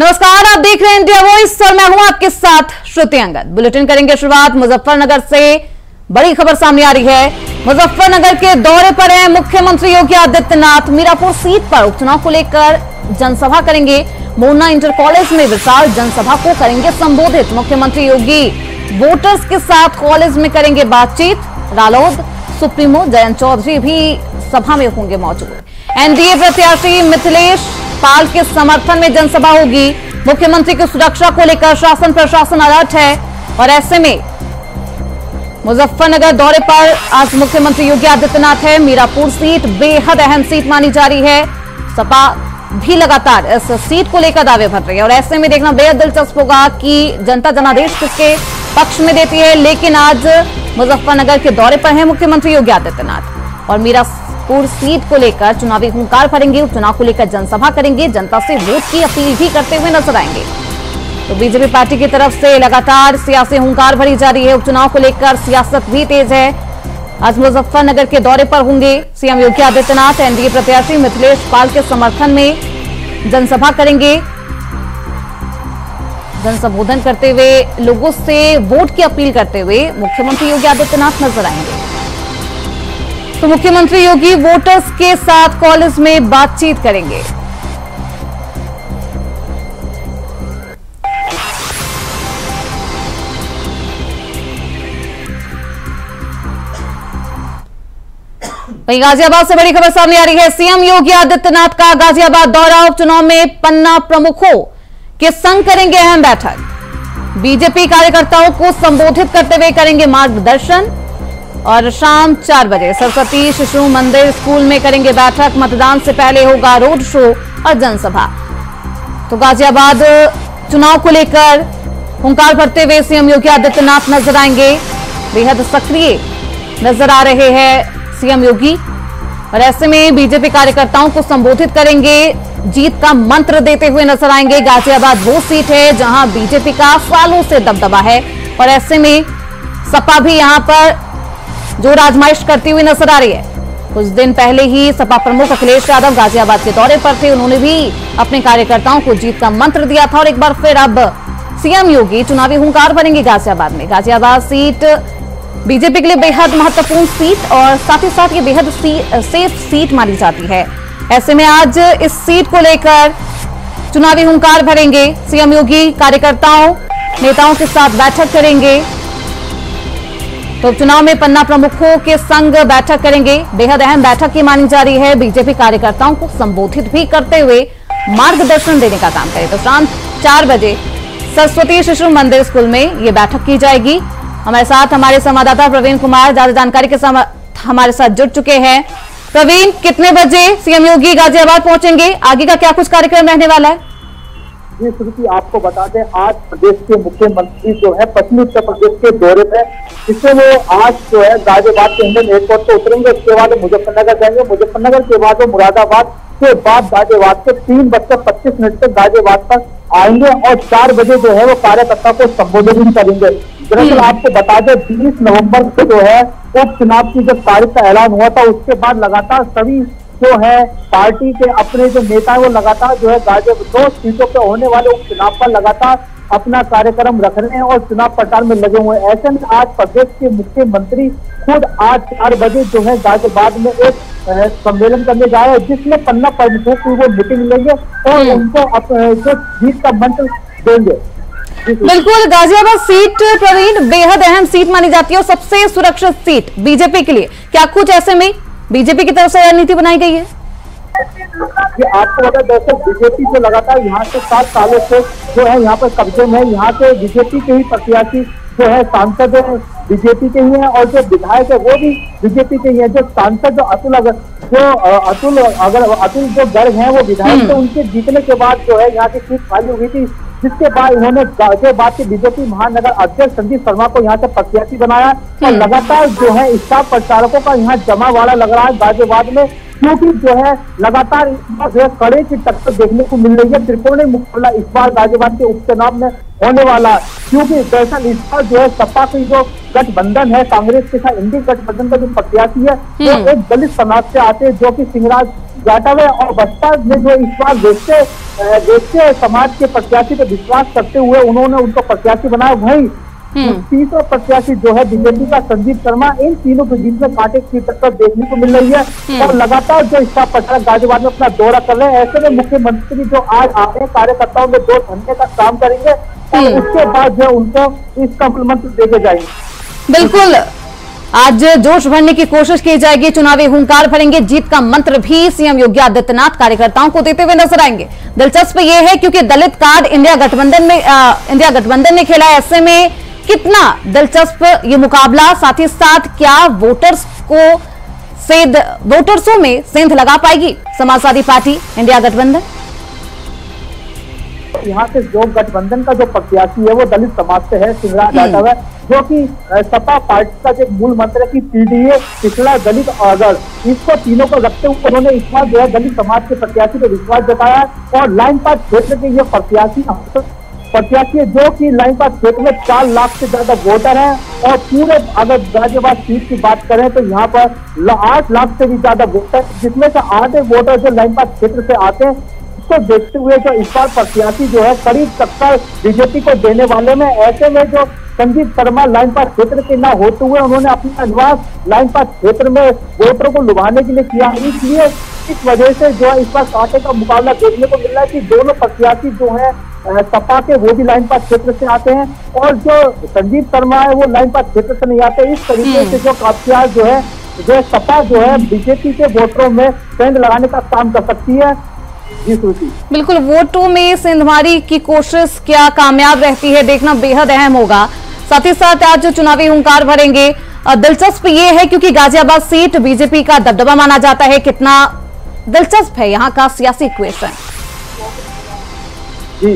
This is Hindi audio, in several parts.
नमस्कार, आप देख रहे हैं इंडिया वॉइस और मैं हूँ आपके साथ श्रुति अंगद। बुलेटिन करेंगे शुरुआत मुजफ्फरनगर से। बड़ी खबर सामने आ रही है। मुजफ्फरनगर के दौरे पर हैं मुख्यमंत्री योगी आदित्यनाथ। मीरापुर सीट पर उपचुनाव को लेकर जनसभा करेंगे। मोरना इंटर कॉलेज में विशाल जनसभा को करेंगे संबोधित। मुख्यमंत्री योगी वोटर्स के साथ कॉलेज में करेंगे बातचीत। रालोद, सुप्रीमो जयंत चौधरी भी सभा में होंगे मौजूद। एनडीए प्रत्याशी मिथिलेश पाल के समर्थन में जनसभा होगी। मुख्यमंत्री की सुरक्षा को लेकर शासन प्रशासन अलर्ट है। और ऐसे में मुजफ्फरनगर दौरे पर आज मुख्यमंत्री योगी आदित्यनाथ है। मीरापुर सीट बेहद अहम सीट मानी जा रही है। सपा भी लगातार इस सीट को लेकर दावे भर रही है। और ऐसे में देखना बेहद दिलचस्प होगा कि जनता जनादेश किसके पक्ष में देती है। लेकिन आज मुजफ्फरनगर के दौरे पर है मुख्यमंत्री योगी आदित्यनाथ। और मीरापुर सीट को लेकर चुनावी हुंकार भरेंगे, उपचुनाव को लेकर जनसभा करेंगे, जनता से वोट की अपील भी करते हुए नज़र आएँगे। तो बीजेपी पार्टी की तरफ़ से लगातार सियासी हुंकार भरी जा रही है, उपचुनाव को लेकर सियासत भी तेज है। आज मुजफ्फरनगर के दौरे पर होंगे सीएम योगी आदित्यनाथ, एनडीए प्रत्याशी मिथिलेश पाल के समर्थन में जनसभा करेंगे। जनसंबोधन करते हुए लोगों से वोट की अपील करते हुए मुख्यमंत्री योगी आदित्यनाथ नज़र आएँगे। तो मुख्यमंत्री योगी वोटर्स के साथ कॉलेज में बातचीत करेंगे। वहीं गाजियाबाद से बड़ी खबर सामने आ रही है। सीएम योगी आदित्यनाथ का गाजियाबाद दौरा, उपचुनाव में पन्ना प्रमुखों के संग करेंगे अहम बैठक। बीजेपी कार्यकर्ताओं को संबोधित करते हुए करेंगे मार्गदर्शन। और शाम चार बजे सरस्वती शिशु मंदिर स्कूल में करेंगे बैठक। मतदान से पहले होगा रोड शो और जनसभा। तो गाजियाबाद चुनाव को लेकर हुंकार भरते हुए सीएम योगी आदित्यनाथ नज़र आएँगे। बेहद सक्रिय नज़र आ रहे हैं सीएम योगी। और ऐसे में बीजेपी कार्यकर्ताओं को संबोधित करेंगे। जीत का मंत्र देते हुए नज़र आएँगे। गाजियाबाद वो सीट है जहाँ बीजेपी का सालों से दबदबा है। और ऐसे में सपा भी यहाँ पर ज़ोर आजमाइश करती हुई नज़र आ रही है। कुछ दिन पहले ही सपा प्रमुख अखिलेश यादव गाजियाबाद के दौरे पर थे। उन्होंने भी अपने कार्यकर्ताओं को जीत का मंत्र दिया था और एक बार फिर अब सीएम योगी चुनावी हुंकार भरेंगे गाजियाबाद में। गाजियाबाद सीट बीजेपी के लिए बेहद महत्वपूर्ण सीट और साथ ही साथ ये बेहद सेफ़ सीट मानी जाती है। ऐसे में आज इस सीट को लेकर चुनावी हुंकार भरेंगे। सीएम योगी कार्यकर्ताओं, नेताओं के साथ बैठक करेंगे। तो चुनाव में पन्ना प्रमुखों के संग बैठक करेंगे। बेहद अहम बैठक की मानी जा रही है। बीजेपी कार्यकर्ताओं को संबोधित भी करते हुए मार्गदर्शन देने का काम करे। तो शाम चार बजे सरस्वती शिशु मंदिर स्कूल में ये बैठक की जाएगी। हमारे साथ हमारे संवाददाता प्रवीण कुमार, ज़्यादा जानकारी के साथ हमारे साथ जुड़ चुके हैं। प्रवीण, कितने बजे सीएम योगी गाजियाबाद पहुँचेंगे? आगे का क्या कुछ कार्यक्रम रहने वाला है? जी श्रुति आपको बता दें आज प्रदेश के मुख्यमंत्री जो है पश्चिमी उत्तर प्रदेश के दौरे पे जिससे वो आज जो है गाजियाबाद के इंडियन एयरपोर्ट पे उतरेंगे उसके बाद मुजफ्फरनगर जाएँगे। मुजफ्फरनगर के बाद वो मुरादाबाद के बाद गाजियाबाद से तीन बजकर पच्चीस मिनट तक गाजियाबाद पर आएँगे और चार बजे जो है वो कार्यकर्ता को संबोधित भी करेंगे। दरअसल आपको बता दें बीस नवंबर को जो है उपचुनाव की जब तारीख का ऐलान हुआ था उसके बाद लगातार सभी जो है पार्टी के अपने जो नेता है वो लगातार जो है गाजियाबाद दो सीटों पे होने वाले उपचुनाव पर लगातार अपना कार्यक्रम रख रहे हैं और चुनाव प्रचार में लगे हुए हैं। ऐसे में आज प्रदेश के मुख्यमंत्री खुद आज चार बजे जो है गाजियाबाद में एक सम्मेलन करने जा रहे हैं जिसमें पन्ना प्रमुखों की वो मीटिंग लेंगे और उनको जो जीत का मंत्र देंगे। बिल्कुल गाजियाबाद सीट प्रवीण बेहद अहम सीट मानी जाती है और सबसे सुरक्षित सीट बीजेपी के लिए। क्या कुछ ऐसे में बीजेपी की तरफ़ से रणनीति बनाई गई है। आपको बता दरअसल बीजेपी जो लगातार यहाँ से सात सालों से जो है यहाँ पर कब्जे में यहाँ के बीजेपी के ही प्रत्याशी जो है सांसद बीजेपी के ही हैं और जो विधायक है वो भी बीजेपी के ही हैं। जो सांसद जो अतुल अगर जो अतुल अगर अतुल जो गर्ग हैं वो विधायक थे उनके जीतने के बाद जो है यहाँ की सीट खाली हुई थी। जिसके बाद इन्होंने बाद के बीजेपी महानगर अध्यक्ष संदीप शर्मा को यहाँ से प्रत्याशी बनाया और लगातार जो है स्टार प्रचारकों का यहाँ जमावाड़ा लग रहा है गाजियाबाद में क्योंकि जो है लगातार जो है कड़े की टक्कर देखने को मिल रही है। त्रिकोणी मुकाबला इस बार गाजियाबाद के उपचुनाव में होने वाला क्योंकि दरअसल इस बार जो है सपा की जो गठबंधन है कांग्रेस के साथ इंडी गठबंधन का जो प्रत्याशी है वो तो एक दलित समाज से आते हैं जो कि सिंहराज जाटव है और बसपा ने जो इस बार देखते देखते समाज के प्रत्याशी पर विश्वास करते हुए उन्होंने उनको प्रत्याशी बनाया। वही हम्म। तीसरा प्रत्याशी जो है बीजेपी का संदीप शर्मा इन तीनों के बीच में कांटे की टक्कर देखने को मिल रही हम्म। है और लगातार जो इसका प्रचारक गाजियाबाद में अपना दौरा कर रहे हैं ऐसे में मुख्यमंत्री जो आज आ रहे हैं कार्यकर्ताओं में दो घंटे का काम करेंगे और हम्म। उसके बाद जो उनको इसका मंत्र देके जाएँगे बिल्कुल आज जोश भरने की कोशिश की जाएगी चुनावी हुंकार भरेंगे जीत का मंत्र भी सीएम योगी आदित्यनाथ कार्यकर्ताओं को देते हुए नज़र आएँगे दिलचस्प ये है क्योंकि दलित कार्ड इंडिया गठबंधन में आ, इंडिया गठबंधन ने खेला। ऐसे में कितना दिलचस्प ये मुकाबला साथ ही साथ क्या वोटर्स को सेंध वोटर्सों में सेंध लगा पाएगी समाजवादी पार्टी इंडिया गठबंधन? यहाँ से जो गठबंधन का जो प्रत्याशी है वो दलित समाज से है सिंगराज यादव है जो कि सपा पार्टी का जो मूल मंत्र है कि पीडीए पिछड़ा दलित अगर इसको तीनों को रखते हुए उन्होंने इस बार जो है दलित समाज के प्रत्याशी पर विश्वास जताया और लाइन पास क्षेत्र के ये प्रत्याशी प्रत्याशी जो कि लाइन पास क्षेत्र में चार लाख से ज़्यादा वोटर हैं, और पूरे अगर गाजियाबाद सीट की बात करें तो यहाँ पर आठ लाख से भी ज़्यादा वोटर जिसमें से आधे वोटर जो लाइन पास क्षेत्र से आते हैं इसको देखते हुए जो इस बार प्रत्याशी जो है, करीब सत्तर बीजेपी को देने वाले में, ऐसे में जो संजीव शर्मा लाइन पास क्षेत्र के न होते हुए उन्होंने अपना निवास लाइन पास क्षेत्र में वोटरों को लुभाने के लिए किया इसलिए इस वजह से जो है इस बार कांटे का मुकाबला देखने को मिल रहा है कि दोनों प्रत्याशी जो है सपा के वो भी लाइन पास क्षेत्र से आते हैं और जो संजीव शर्मा है वो लाइन पास क्षेत्र से नहीं आते। इस तरीके से जो काफिया जो है जो सपा जो है बीजेपी के वोटरों में सेंध लगाने का काम कर सकती है। बिल्कुल वोटों में सिंधमारी की कोशिश क्या कामयाब रहती है देखना बेहद अहम होगा। साथ ही साथ आज चुनावी हुंकार भरेंगे दिलचस्प ये है क्योंकि गाजियाबाद सीट बीजेपी का दबदबा माना जाता है, कितना दिलचस्प है यहाँ का सियासी इक्वेशन जी,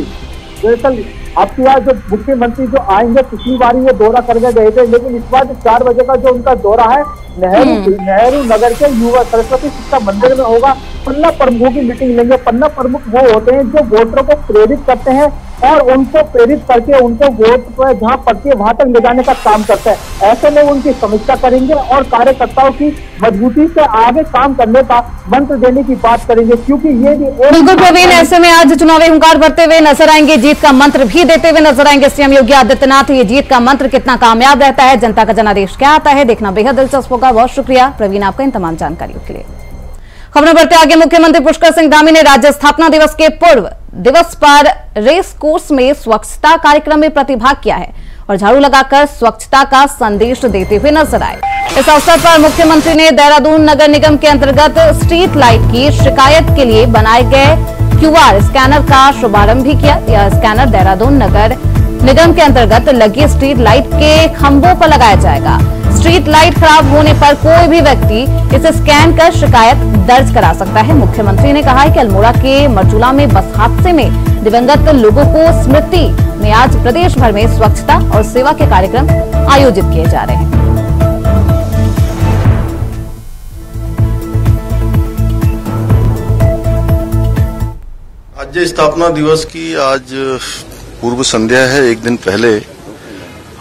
दरअसल आपके यहाँ जो मुख्यमंत्री जो आएँगे, पिछली बार ये दौरा करने गए थे, लेकिन इस बार चार बजे का जो उनका दौरा है नेहरू नेहरू नगर के युवा सरस्वती शिक्षा मंदिर में होगा। पन्ना प्रमुखों की मीटिंग लेंगे। पन्ना प्रमुख वो होते हैं जो वोटरों को प्रेरित करते हैं और उनको प्रेरित करके उनको वोट पर जहाँ पड़ती है वहाँ तक ले जाने का काम करते हैं। ऐसे में उनकी समीक्षा करेंगे और कार्यकर्ताओं की मजबूती से आगे काम करने का मंत्र देने की बात करेंगे। क्योंकि ये भी बिल्कुल प्रवीण ऐसे में आज चुनावी हुंकार भरते हुए नज़र आएँगे। जीत का मंत्र भी देते हुए नज़र आएँगे सीएम योगी आदित्यनाथ। ये जीत का मंत्र कितना कामयाब रहता है जनता का जनादेश क्या आता है देखना बेहद दिलचस्प होगा। बहुत शुक्रिया। प्रवीण, आपका इन तमाम जानकारियों के लिए। खबरें बढ़ते आगे, मुख्यमंत्री पुष्कर सिंह धामी ने राज्य स्थापना दिवस के पूर्व दिवस पर रेस कोर्स में स्वच्छता कार्यक्रम में प्रतिभाग किया है और झाड़ू लगाकर स्वच्छता का संदेश देते हुए नज़र आए। इस अवसर पर मुख्यमंत्री ने देहरादून नगर निगम के अंतर्गत स्ट्रीट लाइट की शिकायत के लिए बनाए गए क्यूआर स्कैनर का शुभारंभ भी किया। यह स्कैनर देहरादून नगर निगम के अंतर्गत लगी स्ट्रीट लाइट के खंभों पर लगाया जाएगा। स्ट्रीट लाइट खराब होने पर कोई भी व्यक्ति इसे स्कैन कर शिकायत दर्ज करा सकता है। मुख्यमंत्री ने कहा है कि अल्मोड़ा के मरचूला में बस हादसे में दिवंगत लोगों को स्मृति में आज प्रदेश भर में स्वच्छता और सेवा के कार्यक्रम आयोजित किए जा रहे हैं। राज्य स्थापना दिवस की आज पूर्व संध्या है। एक दिन पहले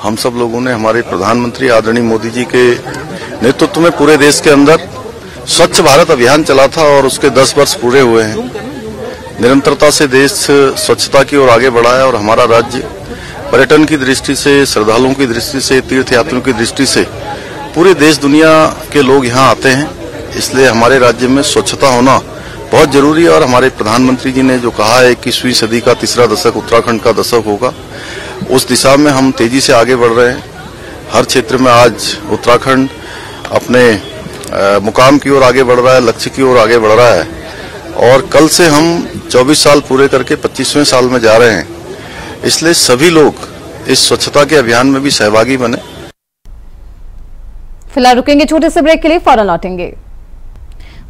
हम सब लोगों ने, हमारे प्रधानमंत्री आदरणीय मोदी जी के नेतृत्व में पूरे देश के अंदर स्वच्छ भारत अभियान चला था और उसके 10 वर्ष पूरे हुए हैं। निरंतरता से देश स्वच्छता की ओर आगे बढ़ा है और हमारा राज्य पर्यटन की दृष्टि से, श्रद्धालुओं की दृष्टि से तीर्थ यात्रियों की दृष्टि से पूरे देश दुनिया के लोग यहाँ आते हैं। इसलिए हमारे राज्य में स्वच्छता होना बहुत ज़रूरी है और हमारे प्रधानमंत्री जी ने जो कहा है इक्कीसवीं सदी का तीसरा दशक उत्तराखंड का दशक होगा। उस दिशा में हम तेज़ी से आगे बढ़ रहे हैं। हर क्षेत्र में आज उत्तराखंड अपने मुकाम की ओर आगे बढ़ रहा है, लक्ष्य की ओर आगे बढ़ रहा है। और कल से हम 24 साल पूरे करके 25वें साल में जा रहे हैं। इसलिए सभी लोग इस स्वच्छता के अभियान में भी सहभागी बने। फ़िलहाल रुकेंगे छोटे से ब्रेक के लिए, फ़ौरन लौटेंगे।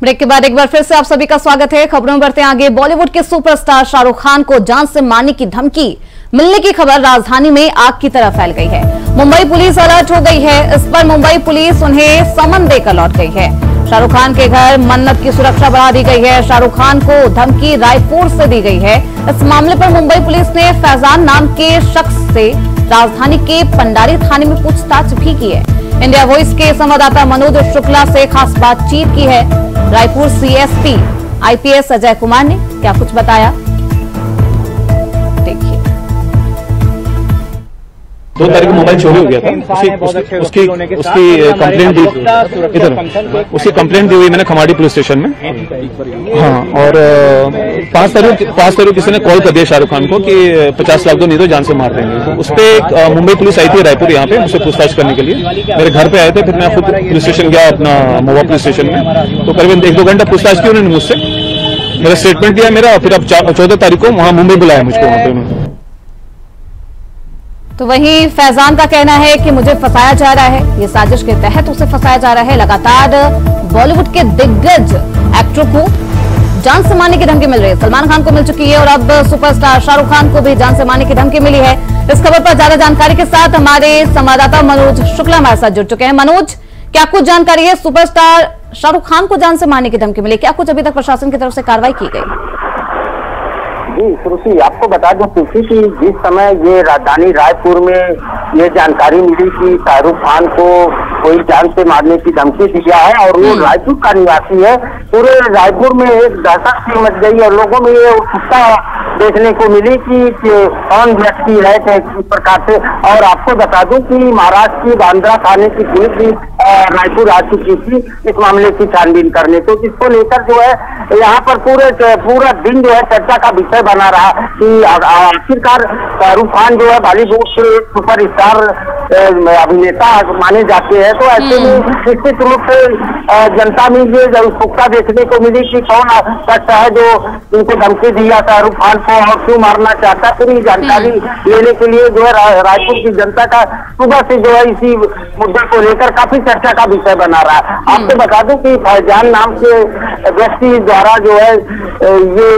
ब्रेक के बाद एक बार फिर से आप सभी का स्वागत है। खबरों में बढ़ते आगे। बॉलीवुड के सुपरस्टार शाहरुख खान को जान से मारने की धमकी। मिलने की खबर राजधानी में आग की तरह फैल गई है। मुंबई पुलिस अलर्ट हो गई है। इस पर मुंबई पुलिस उन्हें समन देकर लौट गई है। शाहरुख खान के घर मन्नत की सुरक्षा बढ़ा दी गई है। शाहरुख खान को धमकी रायपुर से दी गई है। इस मामले पर मुंबई पुलिस ने फैजान नाम के शख्स से राजधानी के पंडारी थाने में पूछताछ भी की है। इंडिया वॉइस के संवाददाता मनोज शुक्ला से खास बातचीत की है। रायपुर सीएसपी आईपीएस अजय कुमार ने क्या कुछ बताया? दो तारीख को मोबाइल चोरी हो गया था। उसकी उसकी उसकी, उसकी कंप्लेंट दी इधर उसकी कंप्लेंट दी हुई मैंने खमाड़ी पुलिस स्टेशन में। हाँ और पाँच तारीख पाँच तारीख किसी ने कॉल कर दिया शाहरुख खान को कि पचास लाख दो नहीं तो जान से मार देंगे। तो उस पर एक मुंबई पुलिस आई थी रायपुर यहाँ पे मुझसे पूछताछ करने के लिए। मेरे घर पे आए थे फिर मैं खुद पुलिस स्टेशन गया अपना मोवा पुलिस स्टेशन में। तो करीबन एक दो घंटा पूछताछ की उन्होंने मुझसे। मेरा स्टेटमेंट दिया मेरा फिर अब चौदह तारीख को वहाँ मुंबई बुलाया मुझको वहाँ पे उन्होंने। तो वहीं फैजान का कहना है कि मुझे फंसाया जा रहा है। ये साजिश के तहत उसे फंसाया जा रहा है। लगातार बॉलीवुड के दिग्गज एक्टर को जान से मारने की धमकी मिल रही है। सलमान खान को मिल चुकी है और अब सुपरस्टार शाहरुख खान को भी जान से मारने की धमकी मिली है। इस खबर पर ज़्यादा जानकारी के साथ हमारे संवाददाता मनोज शुक्ला हमारे साथ जुड़ चुके हैं। मनोज, क्या कुछ जानकारी है? सुपरस्टार शाहरुख खान को जान से मारने की धमकी मिली। क्या कुछ अभी तक प्रशासन की तरफ़ से कार्रवाई की गई? जी श्रुति आपको बता दूँ खुशी की जिस समय ये राजधानी रायपुर में ये जानकारी मिली कि शाहरुख खान को कोई जान से मारने की धमकी दिया है और वो रायपुर का निवासी है पूरे रायपुर में एक दहशत सी मच गई और लोगों में ये उत्सुकता देखने को मिली कि कौन व्यक्ति है किस प्रकार से। और आपको बता दूँ कि महाराष्ट्र की बांद्रा थाने की पुलिस भी रायपुर आ चुकी थी इस मामले की छानबीन करने। तो इसको लेकर जो है यहाँ पर पूरे पूरा दिन जो है चर्चा का विषय बना रहा कि आखिरकार शाहरुख खान जो है बॉलीवुड सुपर स्टार अभिनेता माने जाते हैं तो ऐसे में निश्चित रूप से जनता में ये उत्सुकता देखने को मिली कि कौन शख्स है जो इनको धमकी दिया शाहरुख खान को और क्यों मारना चाहता पूरी जानकारी लेने के लिए जो है रायपुर की जनता का सुबह से जो है इसी मुद्दे को लेकर काफ़ी चर्चा का विषय बना रहा है। आपको बता दूँ कि फैजान नाम के व्यक्ति द्वारा जो है ये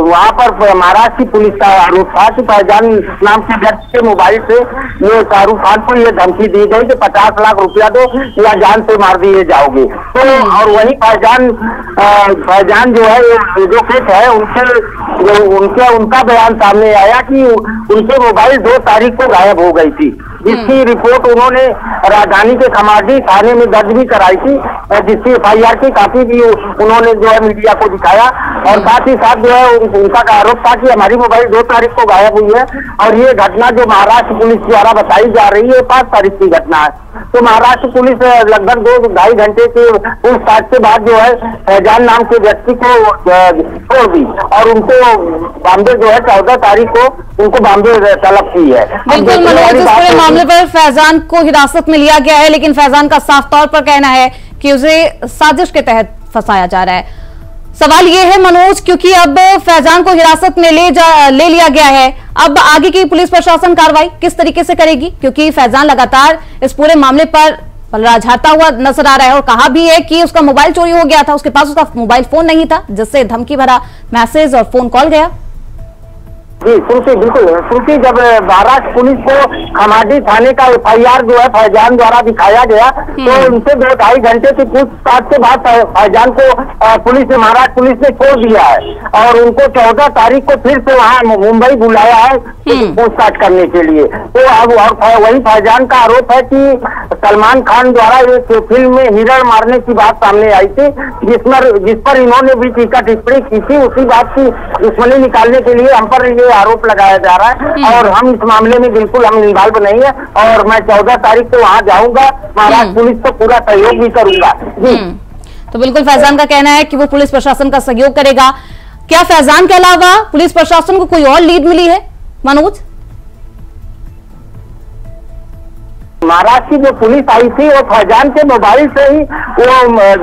वहाँ पर महाराष्ट्र की पुलिस का आरोप था कि फैजान नाम के व्यक्ति के मोबाइल से ये शाहरुख खान को ये धमकी दी गई कि पचास लाख रुपया दो, या जान से मार दिए जाओगे। तो और वही फैजान फैजान जो है एडवोकेट है उनसे उनके, उनका बयान सामने आया कि उनके मोबाइल दो तारीख को गायब हो गई थी। जिसकी रिपोर्ट उन्होंने राजधानी के खमाडी थाने में दर्ज भी कराई थी जिसकी एफ़ आई आर की काफ़ी भी उन्होंने जो है मीडिया को दिखाया और साथ ही साथ जो है उन- उनका का आरोप था कि हमारी मोबाइल दो तारीख को गायब हुई है और ये घटना जो महाराष्ट्र पुलिस द्वारा बताई जा रही है पाँच तारीख की घटना है। तो महाराष्ट्र पुलिस लगभग दो ढाई घंटे के पूछताछ के बाद जो है फैजान नाम के व्यक्ति को छोड़ दी और उनको बॉम्बे जो है चौदह तारीख को उनको बॉम्बे तलब की है। बिल्कुल इस बात पूरे मामले फैजान को हिरासत में लिया गया है लेकिन फैजान का साफ़ तौर पर कहना है कि उसे साजिश के तहत फंसाया जा रहा है। सवाल ये है मनोज क्योंकि अब फैजान को हिरासत में ले जा ले लिया गया है अब आगे की पुलिस प्रशासन कार्रवाई किस तरीके से करेगी? क्योंकि फैजान लगातार इस पूरे मामले पर झाड़ता हुआ नज़र आ रहा है और कहा भी है कि उसका मोबाइल चोरी हो गया था उसके पास उसका मोबाइल फ़ोन नहीं था जिससे धमकी भरा मैसेज और फ़ोन कॉल गया। जी श्रुति बिल्कुल। श्रुति जब महाराष्ट्र पुलिस को खमाडी थाने का एफ़ आई आर जो है फैजान द्वारा दिखाया गया तो उनसे दो ढाई घंटे की पूछताछ के बाद फैजान को पुलिस ने महाराष्ट्र पुलिस ने छोड़ दिया है। और उनको चौदह तारीख को फिर से वहाँ मुंबई बुलाया है पूछताछ करने के लिए। तो अब और वही फैजान का आरोप है की सलमान खान द्वारा एक फ़िल्म में हिरण मारने की बात सामने आई थी जिसमें जिस पर इन्होंने भी टीका टिप्पणी की थी उसी बात की दुश्मनी निकालने के लिए हम पर ये आरोप लगाया जा रहा है और हम इस मामले में बिल्कुल हम इन्वॉल्व नहीं है और मैं चौदह तारीख को वहाँ जाऊँगा महाराष्ट्र पुलिस को पूरा सहयोग भी करूँगा। जी। तो बिल्कुल फैजान का कहना है कि वो पुलिस प्रशासन का सहयोग करेगा। क्या फैजान के अलावा पुलिस प्रशासन को कोई और लीड मिली है मनोज? महाराष्ट्र की जो पुलिस आई थी वो फैजान के मोबाइल से ही वो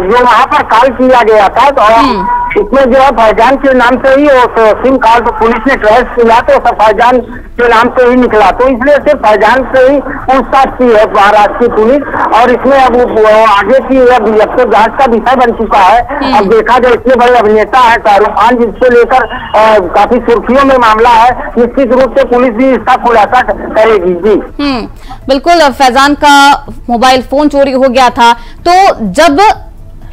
जो वहाँ पर कॉल किया गया था। तो उसमें जो है फैजान के नाम से ही वो सिम कार्ड पुलिस ने ट्रेस किया तो सब फैजान के नाम से ही निकला। तो इसलिए सिर्फ़ फैजान से ही पूछताछ की है महाराष्ट्र की पुलिस और इसमें अब आगे की अब अब तो जाँच का विषय बन चुका है। अब देखा जाए इतने बड़े अभिनेता है शाहरुख खान जिसको लेकर काफ़ी सुर्खियों में मामला है निश्चित रूप से पुलिस भी इसका खुलासा करेगी। जी। हम्म बिल्कुल फैजान का मोबाइल फ़ोन चोरी हो गया था। तो जब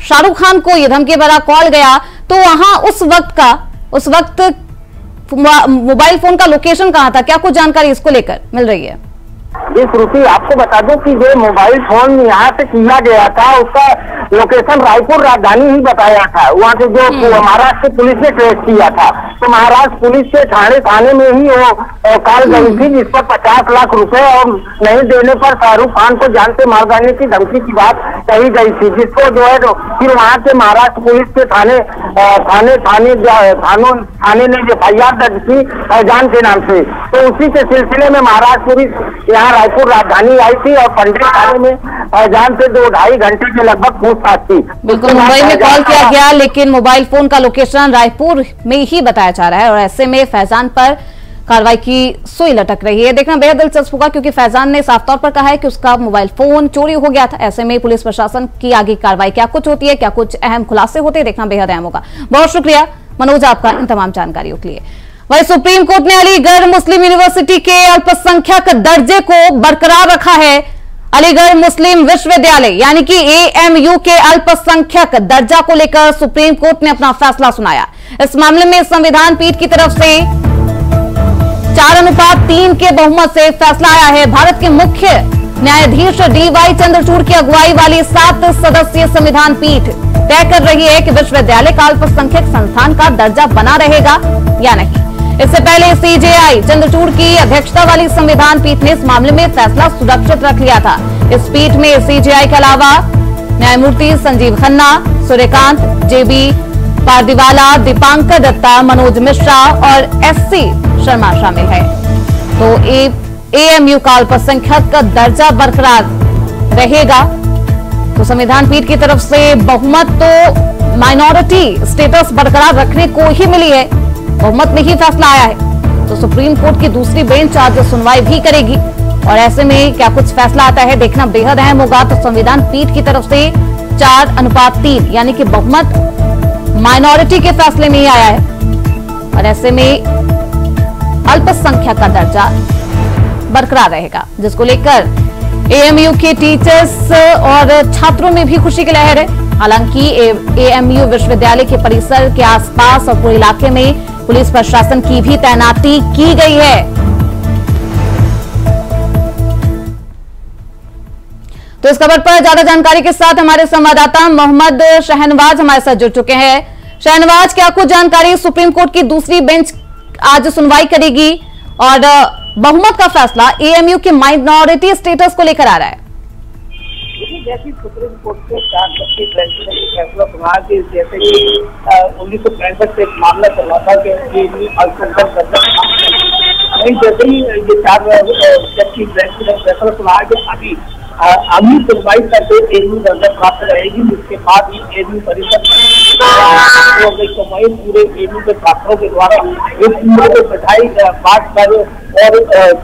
शाहरुख खान को यह धमकी भरा कॉल गया तो वहाँ उस वक्त का, उस वक्त मोबाइल फ़ोन का लोकेशन कहाँ था? क्या कुछ जानकारी इसको लेकर मिल रही है? जी श्रुति आपको बता दूँ कि जो मोबाइल फ़ोन यहाँ से किया गया था उसका लोकेशन रायपुर राजधानी ही बताया था। वहाँ से जो महाराष्ट्र पुलिस ने ट्रेस किया था। तो महाराष्ट्र पुलिस के थाने थाने में ही वो कॉल गई थी जिस पर पचास लाख रुपए और नहीं देने पर शाहरुख खान को जान से मार देने की धमकी की बात कही गई थी जिसको जो है तो फिर वहाँ से महाराष्ट्र पुलिस के थाने थाने थाने थानों थाने ने एफ़ आई आर दर्ज की जान के नाम से। तो उसी के सिलसिले में महाराष्ट्र पुलिस यहाँ रायपुर राजधानी आई थी और पंडित थाने में जान से दो ढाई घंटे के लगभग पूछताछ थी बिल्कुल मुंबई में कॉल किया गया लेकिन मोबाइल फ़ोन का लोकेशन रायपुर में ही बताया जा रहा है और ऐसे में फैजान पर कार्रवाई की सुई लटक रही है। देखना बेहद दिलचस्प होगा क्योंकि फैजान ने साफ़ तौर पर कहा है कि उसका मोबाइल फ़ोन चोरी हो गया था। ऐसे में पुलिस प्रशासन की आगे कार्रवाई क्या कुछ होती है क्या कुछ अहम खुलासे होते हैं देखना बेहद अहम होगा। बहुत शुक्रिया मनोज आपका इन तमाम जानकारियों के लिए। वही सुप्रीम कोर्ट ने अलीगढ़ मुस्लिम यूनिवर्सिटी के अल्पसंख्यक दर्जे को बरकरार रखा है। अलीगढ़ मुस्लिम विश्वविद्यालय, यानी कि एएमयू के अल्पसंख्यक दर्जा को लेकर सुप्रीम कोर्ट ने अपना फैसला सुनाया। इस मामले में संविधान पीठ की तरफ़ से चार अनुपात तीन के बहुमत से फैसला आया है। भारत के मुख्य न्यायाधीश डी वाई चंद्रचूड़ की अगुवाई वाली सात सदस्यीय संविधान पीठ तय कर रही है कि विश्वविद्यालय का अल्पसंख्यक संस्थान का दर्जा बना रहेगा या नहीं। इससे पहले सीजेआई चंद्रचूड़ की अध्यक्षता वाली संविधान पीठ ने इस मामले में फैसला सुरक्षित रख लिया था। इस पीठ में सीजेआई के अलावा न्यायमूर्ति संजीव खन्ना, सूर्यकांत, जेबी पारदीवाला, दीपांकर दत्ता, मनोज मिश्रा और एससी शर्मा शामिल है। तो एएमयू का अल्पसंख्यक का दर्जा बरकरार रहेगा। तो संविधान पीठ की तरफ़ से बहुमत तो माइनॉरिटी स्टेटस बरकरार रखने को ही मिली है। बहुमत में ही फैसला आया है। तो सुप्रीम कोर्ट की दूसरी बेंच आज सुनवाई भी करेगी। और ऐसे में क्या कुछ फैसला आता है, देखना बेहद अहम होगा। तो संविधान पीठ की तरफ़ से चार अनुपात तीन, यानी कि बहुमत माइनॉरिटी के फैसले में ही आया है। और ऐसे में अल्पसंख्यक का दर्जा बरकरार रहेगा, जिसको लेकर एएमयू के टीचर्स और छात्रों में भी खुशी की लहर है। हालाँकि एएमयू विश्वविद्यालय के परिसर के आसपास और पूरे इलाके में पुलिस प्रशासन की भी तैनाती की गई है। तो इस खबर पर ज़्यादा जानकारी के साथ हमारे संवाददाता मोहम्मद शहनवाज हमारे साथ जुड़ चुके हैं। शहनवाज, क्या कुछ जानकारी सुप्रीम कोर्ट की दूसरी बेंच आज सुनवाई करेगी? और बहुमत का फैसला एएमयू के माइनॉरिटी स्टेटस को लेकर आ रहा है। जैसी सुप्रीम कोर्ट के चार बेंच ने फैसला सुना कि जैसे कि उन्नीस सौ पैंसठ से एक मामला चला था कि नहीं, जैसे ही ये चार जज ने फैसला सुना कि अभी अभी सुनवाई करके एनयू दर्जा प्राप्त रहेगी जिसके बाद ही एनयू परिषद पूरे एनयू के छात्रों के द्वारा इस पूरे मिठाई बांट कर और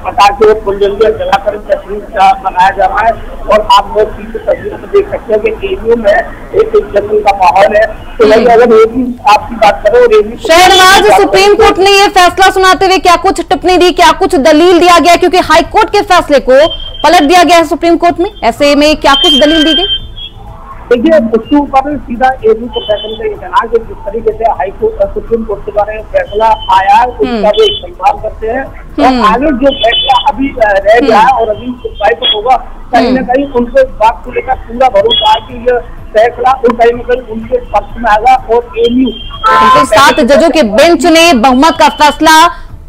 पटाखे फुलझड़ियाँ जलाकर तस्वीर का मनाया जा रहा है और आप लोग पीछे तस्वीर में देख सकते हैं कि एरियो में एक जंगल का माहौल है। तो वही अगर एवी आपकी बात करें और एवी शहरवाज सुप्रीम कोर्ट ने ये फैसला सुनाते हुए क्या कुछ टिप्पणी दी क्या कुछ दलील दिया गया? क्योंकि हाईकोर्ट के फैसले को पलट दिया गया है सुप्रीम कोर्ट में ऐसे में क्या कुछ दलील दी गई देखिए उसके ऊपर सीधा एबी प्रशासन का ये कहना कि जिस तरीके से हाईकोर्ट सुप्रीम कोर्ट के द्वारा फैसला आया है उसका हम्म। भी एक सम्मान करते हैं और हम्म। आगे जो फैसला अभी रह गया है और अभी सुनवाई पर होगा कहीं ना हम्म। कहीं उनको इस बात को लेकर पूरा भरोसा है कि ये फैसला उन कहीं ना कहीं उनके पक्ष में आएगा और एमयू तो सात जजों के बेंच ने बहुमत का फैसला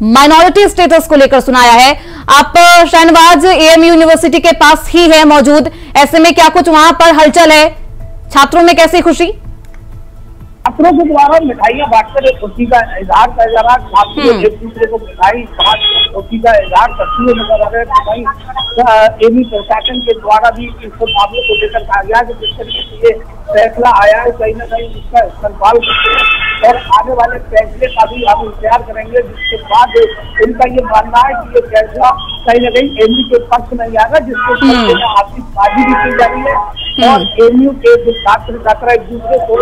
माइनॉरिटी स्टेटस को लेकर सुनाया है। आप शहनवाज एएम यूनिवर्सिटी के पास ही है मौजूद। ऐसे में क्या कुछ वहाँ पर हलचल है? छात्रों में कैसी खुशी? छात्रों के द्वारा मिठाइयाँ बांटकर एक खुशी का इजहार किया जा रहा है छात्र हम्म। एक दूसरे को मिठाई बांट खुशी का इजहार करते हुए नज़र आ रहे हैं तो वहीं एवी प्रशासन के द्वारा भी इस मामले को लेकर कहा गया कि जिस तरीके से ये फैसला आया है कहीं ना कहीं उसका इस्तेमाल करते हैं और आने वाले फैसले का भी हम इंतज़ार करेंगे जिसके बाद इनका ये मानना है कि ये फैसला कहीं ना कहीं एमयू के पक्ष में आएगा जिसके हम्म। आतिशबाजी भी की जा रही है। और एमयू के जो छात्र छात्रा एक दूसरे को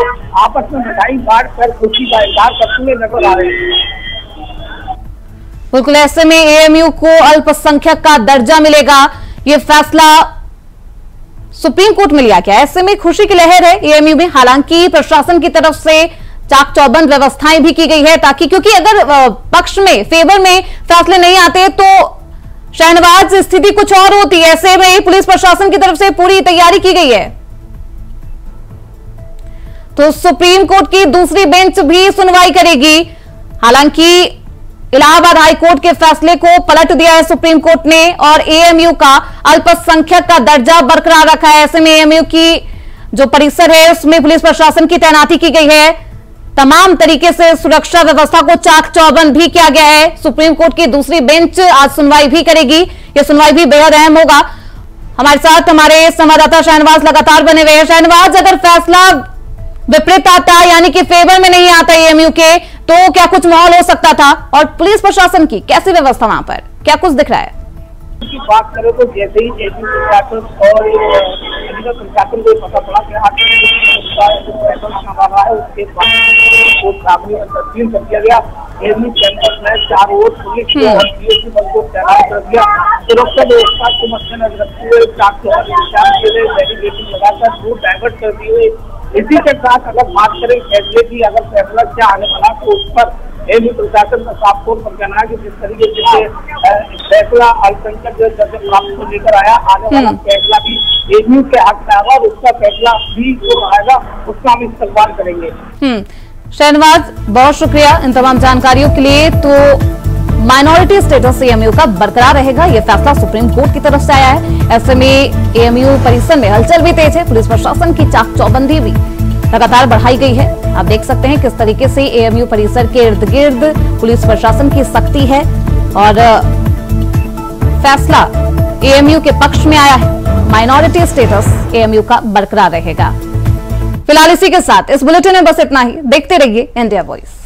आपस में मिठाई बांट कर खुशी का इजहार करते हुए नज़र आ रहे हैं। बिल्कुल ऐसे में एएमयू को अल्पसंख्यक का दर्जा मिलेगा। ये फैसला सुप्रीम कोर्ट में लिया गया ऐसे में खुशी की लहर है एएमयू में। हालाँकि प्रशासन की तरफ़ से चाक चौबंद व्यवस्थाएँ भी की गई है ताकि क्योंकि अगर पक्ष में फेवर में फैसले नहीं आते तो शहनवाज, स्थिति कुछ और होती है। ऐसे में पुलिस प्रशासन की तरफ़ से पूरी तैयारी की गई है। तो सुप्रीम कोर्ट की दूसरी बेंच भी सुनवाई करेगी। हालाँकि इलाहाबाद हाईकोर्ट के फैसले को पलट दिया है सुप्रीम कोर्ट ने और एएमयू का अल्पसंख्यक का दर्जा बरकरार रखा है। ऐसे में एएमयू की जो परिसर है, उसमें पुलिस प्रशासन की तैनाती की गई है। तमाम तरीके से सुरक्षा व्यवस्था को चाक चौबंद भी किया गया है। सुप्रीम कोर्ट की दूसरी बेंच आज सुनवाई भी करेगी। यह सुनवाई भी बेहद अहम होगा। हमारे साथ हमारे संवाददाता शाहनवाज लगातार बने हुए हैं। शहनवाज, अगर फैसला विपरीत आता, यानी कि फेवर में नहीं आता एएमयू के तो क्या कुछ माहौल हो सकता था? और पुलिस प्रशासन की कैसी व्यवस्था वहाँ पर? क्या कुछ दिख रहा है? की बात करें तो जैसे ही जेपी प्रशासन और प्रशासन को पता पड़ा कि रहा है उसके बाद कर दिया गया। कैंपस में चार ओर पुलिस और पीएससी बल को तैनात कर दिया। सुरक्षा व्यवस्था को मद्देनजर रखते हुए चार सौ के लिए लगाकर रूट डाइवर्ट कर दिए इसी के साथ अगर बात करें फैसले की अगर फैसला क्या आने वाला तो उस पर एमी प्रशासन साफ़ तौर पर कहना है कि जिस तरीके से फैसला अल्पसंख्यक प्राप्त को लेकर आया आने वाला हम्म। फैसला भी एमयू के हक में आएगा और उसका फैसला भी जो आएगा उसका हम इस्तेमाल करेंगे। हम्म। शहनवाज बहुत शुक्रिया इन तमाम जानकारियों के लिए। तो माइनॉरिटी स्टेटस एएमयू का बरकरार रहेगा। यह फैसला सुप्रीम कोर्ट की तरफ़ से आया है। ऐसे में एएमयू परिसर में हलचल भी तेज है। पुलिस प्रशासन की चाक चौबंदी भी। लगातार बढ़ाई गई है। आप देख सकते हैं किस तरीके से एएमयू परिसर के इर्द गिर्द पुलिस प्रशासन की सख्ती है और फैसला एएमयू के पक्ष में आया है। माइनॉरिटी स्टेटस एएमयू का बरकरार रहेगा। फ़िलहाल इसी के साथ, इस बुलेटिन में बस इतना ही। देखते रहिए इंडिया वॉइस